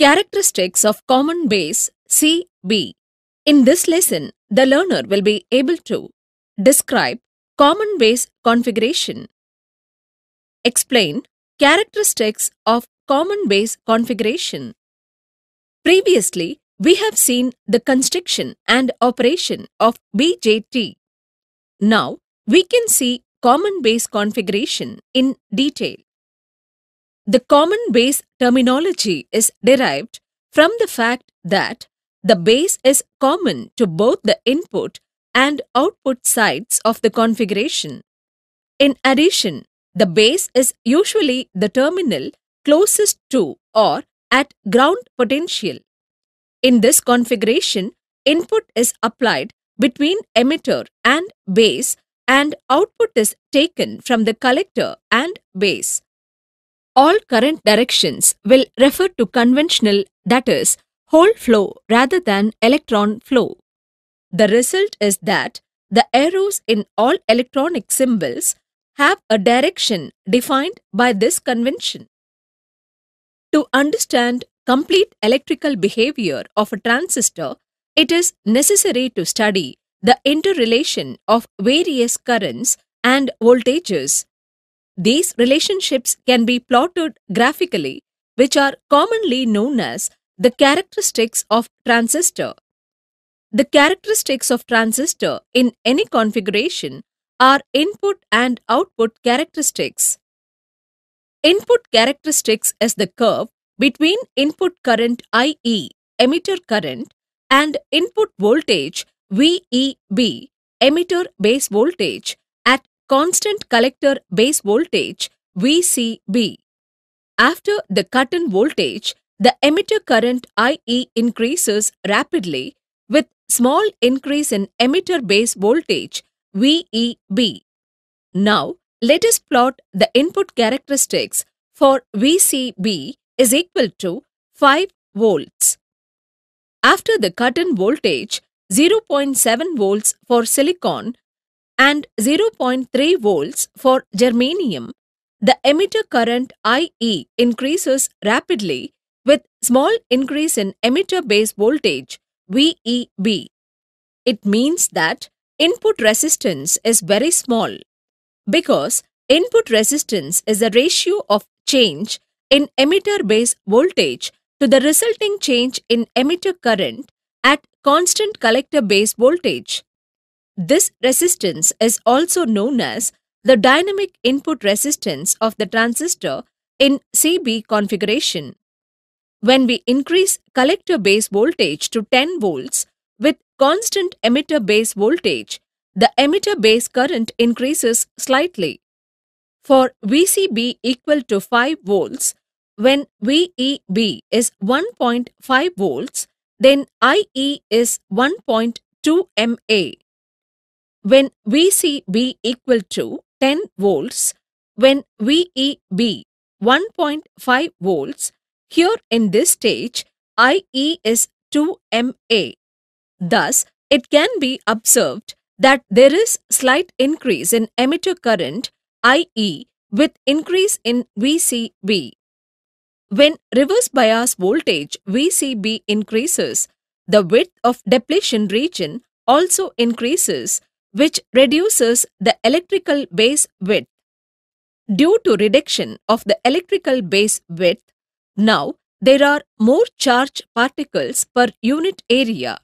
Characteristics of Common Base CB. In this lesson, the learner will be able to describe common base configuration, explain characteristics of common base configuration. Previously, we have seen the construction and operation of BJT. Now, we can see common base configuration in detail. The common base terminology is derived from the fact that the base is common to both the input and output sides of the configuration. In addition, the base is usually the terminal closest to or at ground potential. In this configuration, input is applied between emitter and base and output is taken from the collector and base. All current directions will refer to conventional, that is, hole flow rather than electron flow. The result is that the arrows in all electronic symbols have a direction defined by this convention. To understand complete electrical behavior of a transistor, it is necessary to study the interrelation of various currents and voltages these relationships can be plotted graphically, which are commonly known as the characteristics of transistor. The characteristics of transistor in any configuration are input and output characteristics. Input characteristics is the curve between input current IE, emitter current, and input voltage VEB, emitter base voltage, at constant collector base voltage VCB. After the cut-in voltage, the emitter current IE increases rapidly with small increase in emitter base voltage VEB. Now, let us plot the input characteristics for VCB is equal to 5 volts. After the cut-in voltage, 0.7 volts for silicon and 0.3 volts for germanium, the emitter current IE increases rapidly with small increase in emitter base voltage VEB. It means that input resistance is very small because input resistance is the ratio of change in emitter base voltage to the resulting change in emitter current at constant collector base voltage. This resistance is also known as the dynamic input resistance of the transistor in CB configuration. When we increase collector base voltage to 10 volts with constant emitter base voltage, the emitter base current increases slightly. For VCB equal to 5 volts, when VEB is 1.5 volts, then IE is 1.2 mA when VCB equal to 10 volts, when VEB 1.5 volts, here in this stage, IE is 2 mA. Thus, it can be observed that there is slight increase in emitter current IE with increase in VCB. When reverse bias voltage VCB increases, the width of depletion region also increases which reduces the electrical base width. Due to reduction of the electrical base width, now there are more charged particles per unit area.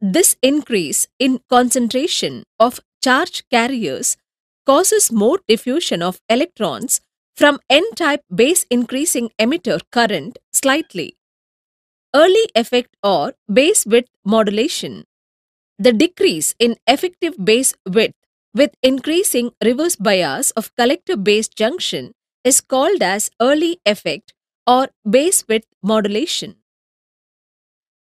This increase in concentration of charge carriers causes more diffusion of electrons from N-type base increasing emitter current slightly. Early effect or base width modulation the decrease in effective base width with increasing reverse bias of collector base junction is called as early effect or base width modulation.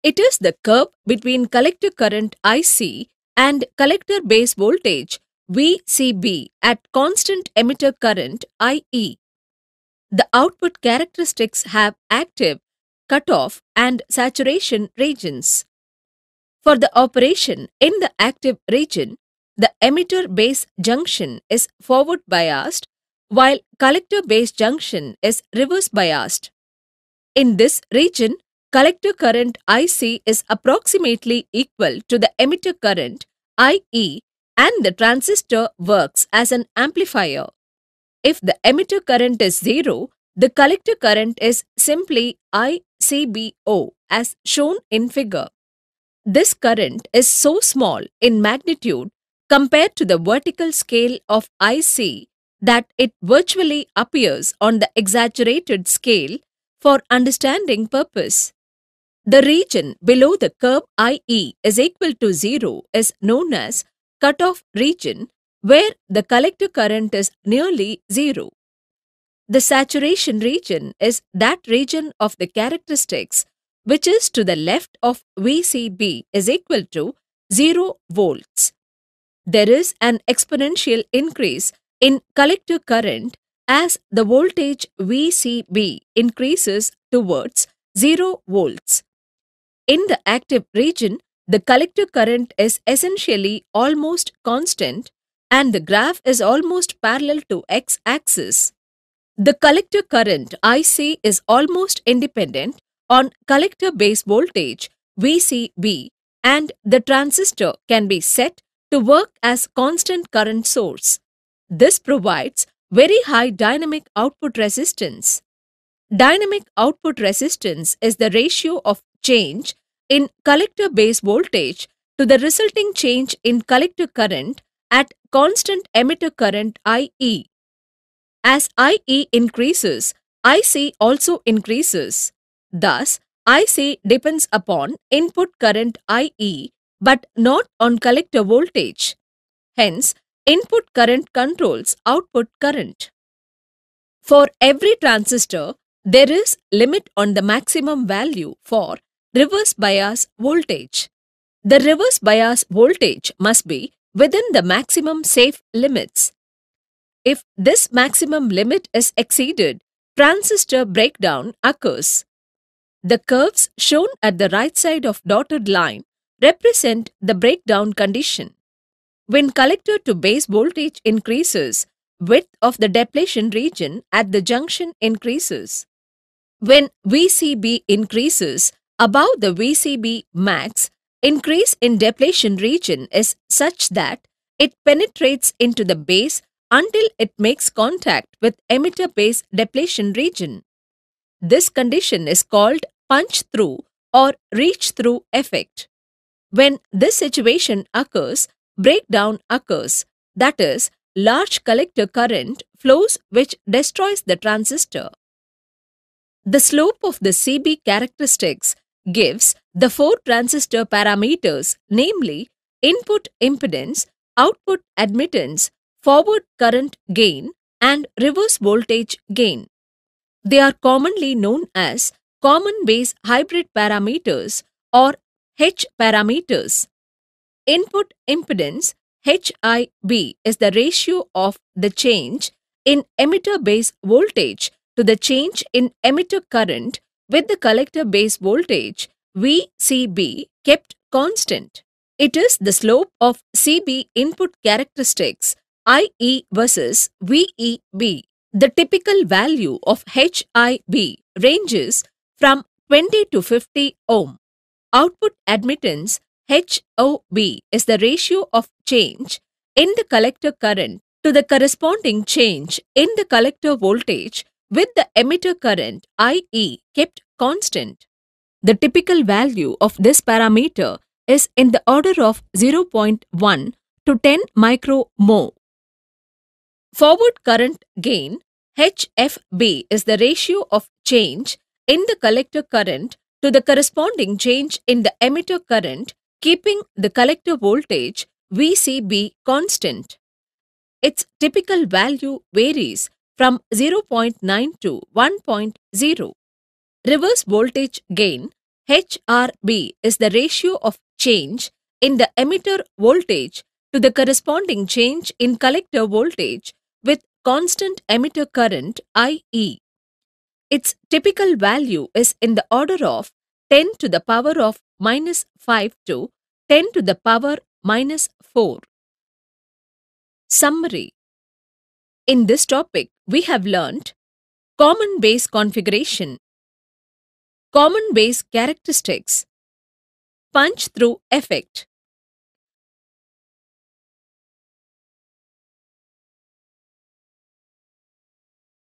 It is the curve between collector current IC and collector base voltage VCB at constant emitter current IE. The output characteristics have active, cutoff and saturation regions. For the operation in the active region, the emitter base junction is forward biased while collector base junction is reverse biased. In this region, collector current IC is approximately equal to the emitter current IE and the transistor works as an amplifier. If the emitter current is 0, the collector current is simply ICBO as shown in figure. This current is so small in magnitude compared to the vertical scale of IC that it virtually appears on the exaggerated scale for understanding purpose. The region below the curve IE is equal to 0 is known as cutoff region where the collector current is nearly zero. The saturation region is that region of the characteristics which is to the left of VCB is equal to 0 volts. There is an exponential increase in collector current as the voltage VCB increases towards 0 volts. In the active region, the collector current is essentially almost constant and the graph is almost parallel to x-axis. The collector current IC is almost independent on collector base voltage VCB and the transistor can be set to work as constant current source. This provides very high dynamic output resistance. Dynamic output resistance is the ratio of change in collector base voltage to the resulting change in collector current at constant emitter current IE. As IE increases, IC also increases. Thus, IC depends upon input current IE but not on collector voltage. Hence, input current controls output current. For every transistor, there is limit on the maximum value for reverse bias voltage. The reverse bias voltage must be within the maximum safe limits. If this maximum limit is exceeded, transistor breakdown occurs. The curves shown at the right side of dotted line represent the breakdown condition. When collector to base voltage increases, width of the depletion region at the junction increases. When VCB increases above the VCB max, increase in depletion region is such that it penetrates into the base until it makes contact with emitter base depletion region. This condition is called punch through or reach through effect. When this situation occurs, breakdown occurs, that is, large collector current flows which destroys the transistor. The slope of the CB characteristics gives the four transistor parameters namely input impedance, output admittance, forward current gain and reverse voltage gain. They are commonly known as common base hybrid parameters or H parameters. Input impedance HIB is the ratio of the change in emitter base voltage to the change in emitter current with the collector base voltage VCB kept constant. It is the slope of CB input characteristics IE versus VEB. The typical value of HIB ranges from 20 to 50 ohm. Output admittance HOB is the ratio of change in the collector current to the corresponding change in the collector voltage with the emitter current IE kept constant. The typical value of this parameter is in the order of 0.1 to 10 micromho. Forward current gain HFB is the ratio of change in the collector current to the corresponding change in the emitter current keeping the collector voltage VCB constant. Its typical value varies from 0.9 to 1.0. Reverse voltage gain HRB is the ratio of change in the emitter voltage to the corresponding change in collector voltage with constant emitter current IE. Its typical value is in the order of 10 to the power of minus 5 to 10 to the power minus 4. Summary In this topic, we have learnt common base configuration, Common base characteristics. Punch through effect.